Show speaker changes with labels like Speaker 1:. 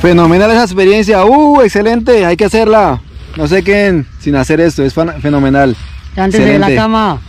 Speaker 1: Fenomenal esa experiencia. Uh, excelente. Hay que hacerla. No sé qué sin hacer esto. Es fenomenal.
Speaker 2: Antes de la cama.